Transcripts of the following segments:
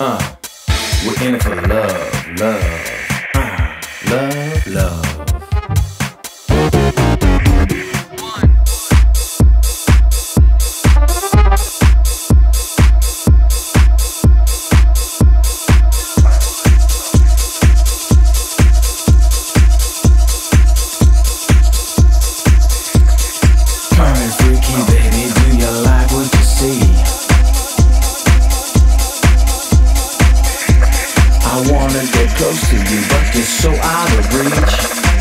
Uh, we're in it for love, love, uh, love, love. I wanna get close to you, but you're so out of reach.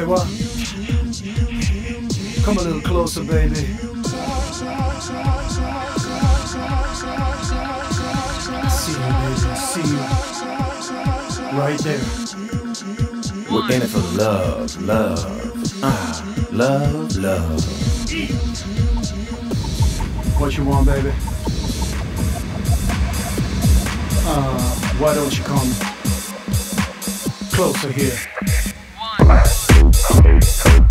Say what? Come a little closer, baby. See you, baby. See you. Right there. We're in it for love, love, ah, love, love. What you want, baby? Uh, why don't you come closer here? Hey, hey.